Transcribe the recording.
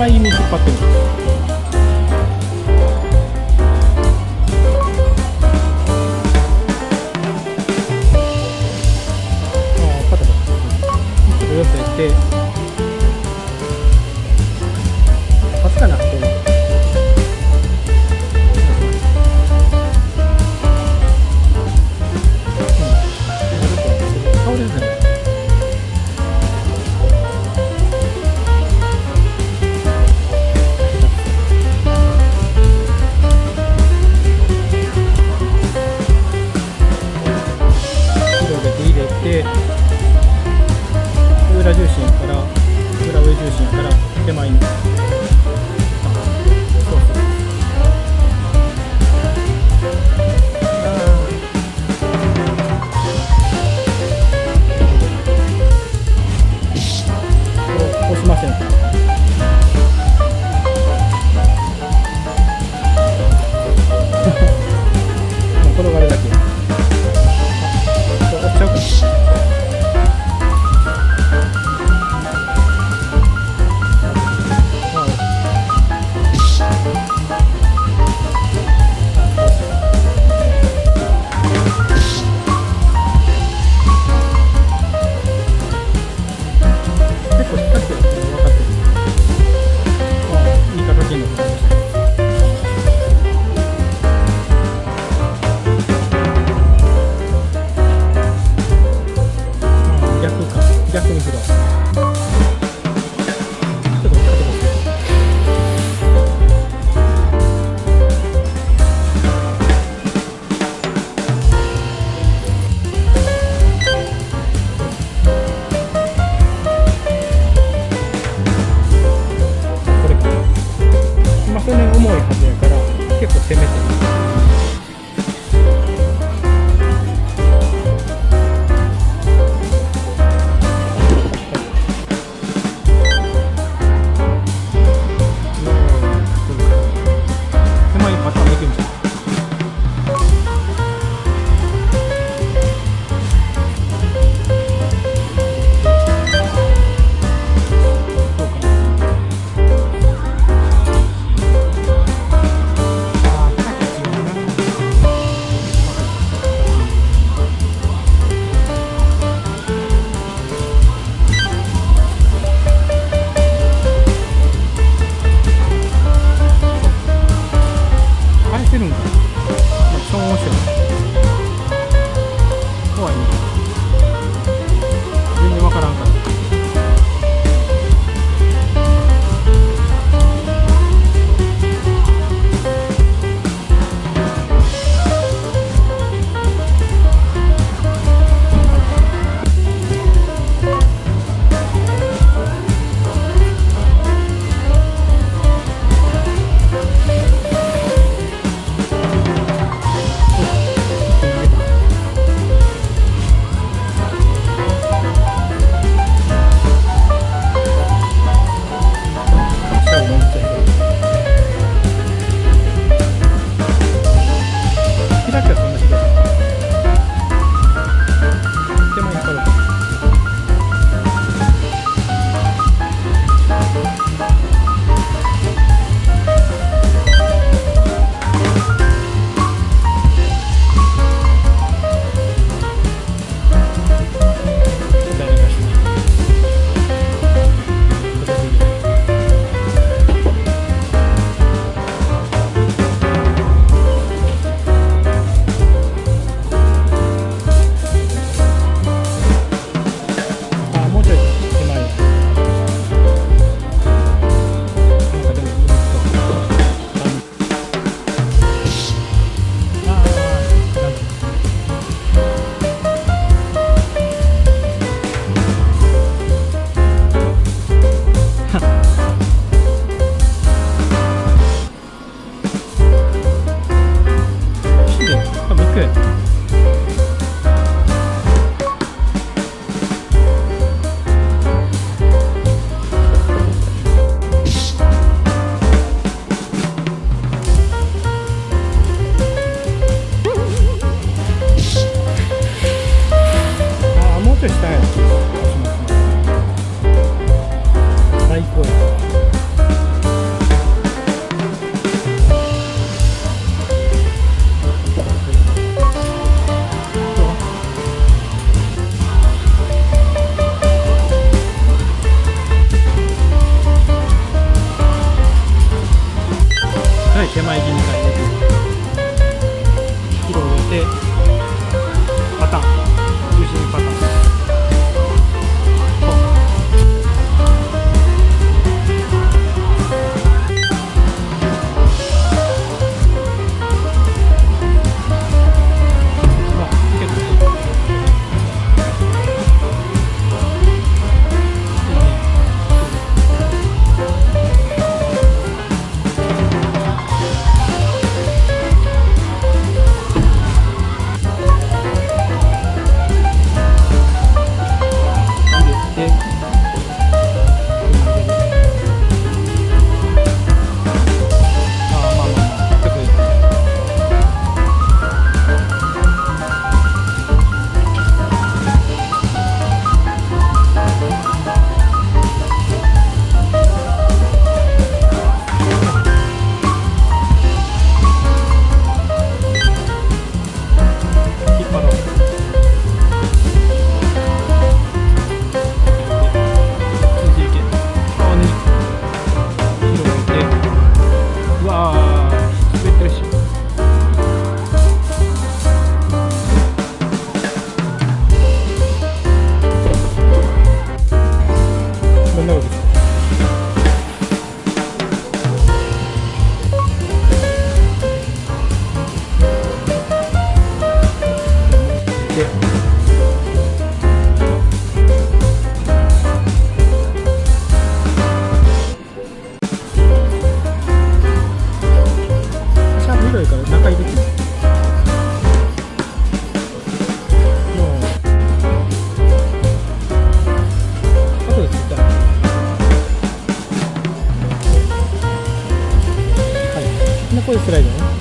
maimi kipatu. ンクだ去年重いはずやから結構攻めてる。くああもうちょい下や。poco extraño, ¿eh?